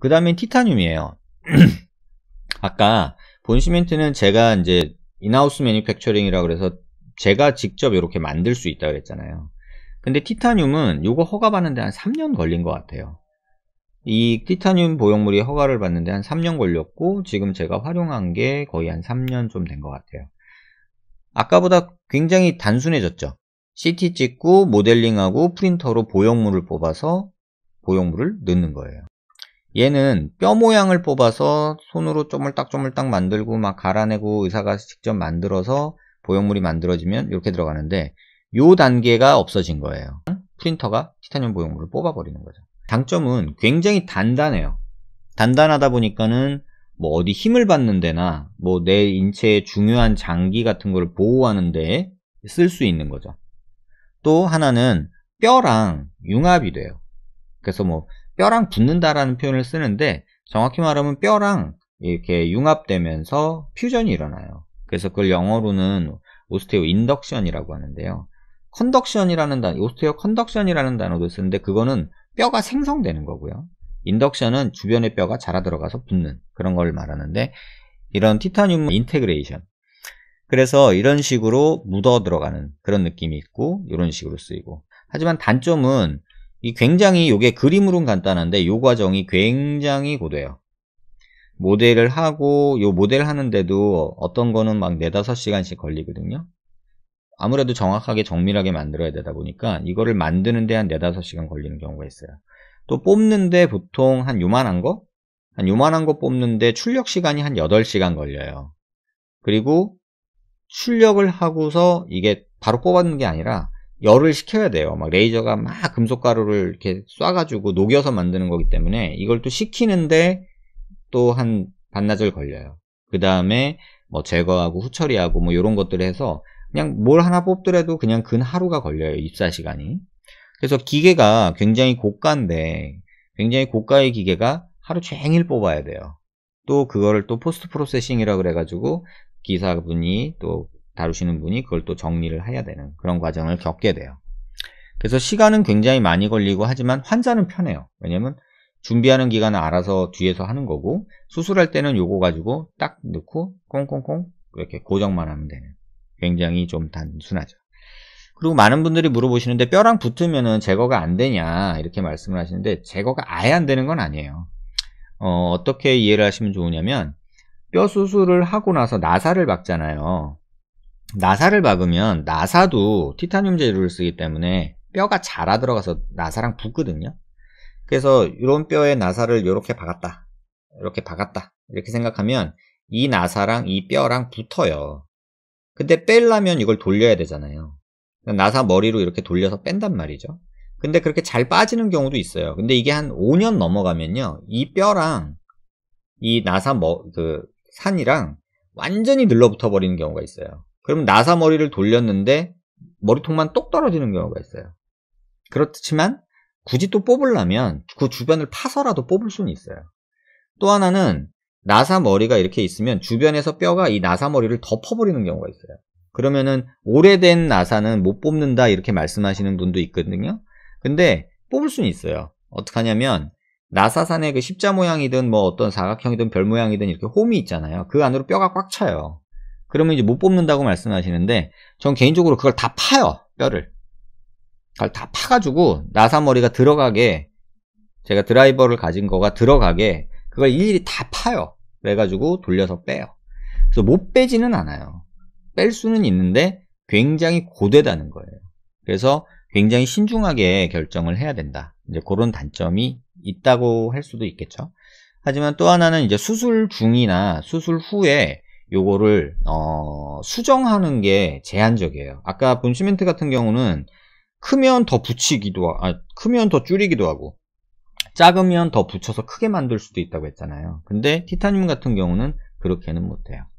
그 다음에 티타늄이에요. 아까 본 시멘트는 제가 이제 in-house manufacturing이라고 그래서 제가 직접 이렇게 만들 수 있다고 그랬잖아요. 근데 티타늄은 이거 허가 받는데 한 3년 걸린 것 같아요. 이 티타늄 보형물이 허가를 받는데 한 3년 걸렸고 지금 제가 활용한 게 거의 한 3년 좀 된 것 같아요. 아까보다 굉장히 단순해졌죠. CT 찍고 모델링하고 프린터로 보형물을 뽑아서 보형물을 넣는 거예요. 얘는 뼈 모양을 뽑아서 손으로 쪼물딱쪼물딱 만들고 막 갈아내고 의사가 직접 만들어서 보형물이 만들어지면 이렇게 들어가는데 요 단계가 없어진 거예요. 프린터가 티타늄 보형물을 뽑아버리는 거죠. 장점은 굉장히 단단해요. 단단하다 보니까는 뭐 어디 힘을 받는 데나 뭐 내 인체의 중요한 장기 같은 걸 보호하는 데에 쓸 수 있는 거죠. 또 하나는 뼈랑 융합이 돼요. 그래서 뭐 뼈랑 붙는다라는 표현을 쓰는데 정확히 말하면 뼈랑 이렇게 융합되면서 fusion이 일어나요. 그래서 그걸 영어로는 osteoinduction이라고 하는데요. conduction이라는 단어, osteoconduction이라는 단어도 쓰는데 그거는 뼈가 생성되는 거고요. induction은 주변의 뼈가 자라 들어가서 붙는 그런 걸 말하는데 이런 티타늄 integration 그래서 이런 식으로 묻어 들어가는 그런 느낌이 있고 이런 식으로 쓰이고 하지만 단점은 이 굉장히 이게 그림으로는 간단한데 이 과정이 굉장히 고돼요 모델을 하고 이 모델 하는데도 어떤 거는 막 4, 5시간씩 걸리거든요 아무래도 정확하게 정밀하게 만들어야 되다 보니까 이거를 만드는데 한 4, 5시간 걸리는 경우가 있어요. 또 뽑는데 보통 한 요만한 거? 한 요만한 거 뽑는데 출력 시간이 한 8시간 걸려요. 그리고 출력을 하고서 이게 바로 뽑아는 게 아니라 열을 식혀야 돼요. 막 레이저가 막 금속 가루를 이렇게 쏴가지고 녹여서 만드는 거기 때문에 이걸 또 식히는데 또 한 반나절 걸려요. 그 다음에 뭐 제거하고 후처리하고 뭐 이런 것들을 해서 그냥 뭘 하나 뽑더라도 그냥 근 하루가 걸려요. 입사 시간이. 그래서 기계가 굉장히 고가인데 굉장히 고가의 기계가 하루 종일 뽑아야 돼요. 또 그거를 또 포스트 프로세싱이라 고 그래가지고 기사분이 또 다루시는 분이 그걸 또 정리를 해야 되는 그런 과정을 겪게 돼요. 그래서 시간은 굉장히 많이 걸리고 하지만 환자는 편해요. 왜냐면 준비하는 기간은 알아서 뒤에서 하는 거고 수술할 때는 요거 가지고 딱 넣고 콩콩콩 이렇게 고정만 하면 되는 굉장히 좀 단순하죠. 그리고 많은 분들이 물어보시는데 뼈랑 붙으면은 제거가 안 되냐 이렇게 말씀을 하시는데 제거가 아예 안 되는 건 아니에요. 어, 어떻게 이해를 하시면 좋으냐면 뼈 수술을 하고 나서 나사를 박잖아요. 나사를 박으면 나사도 티타늄 재료를 쓰기 때문에 뼈가 자라 들어가서 나사랑 붙거든요. 그래서 이런 뼈에 나사를 이렇게 박았다. 이렇게 박았다. 이렇게 생각하면 이 나사랑 이 뼈랑 붙어요. 근데 뺄라면 이걸 돌려야 되잖아요. 나사 머리로 이렇게 돌려서 뺀단 말이죠. 근데 그렇게 잘 빠지는 경우도 있어요. 근데 이게 한 5년 넘어가면요. 이 뼈랑 이 나사 머, 그 산이랑 완전히 늘러붙어 버리는 경우가 있어요. 그럼 나사 머리를 돌렸는데 머리통만 똑 떨어지는 경우가 있어요. 그렇지만 굳이 또 뽑으려면 그 주변을 파서라도 뽑을 수는 있어요. 또 하나는 나사 머리가 이렇게 있으면 주변에서 뼈가 이 나사 머리를 덮어버리는 경우가 있어요. 그러면은 오래된 나사는 못 뽑는다 이렇게 말씀하시는 분도 있거든요. 근데 뽑을 수는 있어요. 어떻게 하냐면 나사산의 그 십자 모양이든 뭐 어떤 사각형이든 별 모양이든 이렇게 홈이 있잖아요. 그 안으로 뼈가 꽉 차요. 그러면 이제 못 뽑는다고 말씀하시는데 전 개인적으로 그걸 다 파요. 뼈를. 그걸 다 파가지고 나사 머리가 들어가게 제가 드라이버를 가진 거가 들어가게 그걸 일일이 다 파요. 그래가지고 돌려서 빼요. 그래서 못 빼지는 않아요. 뺄 수는 있는데 굉장히 고되다는 거예요. 그래서 굉장히 신중하게 결정을 해야 된다. 이제 그런 단점이 있다고 할 수도 있겠죠. 하지만 또 하나는 이제 수술 중이나 수술 후에 요거를 어, 수정하는 게 제한적이에요. 아까 본 시멘트 같은 경우는 크면 더 붙이기도 아, 크면 더 줄이기도 하고 작으면 더 붙여서 크게 만들 수도 있다고 했잖아요. 근데 티타늄 같은 경우는 그렇게는 못해요.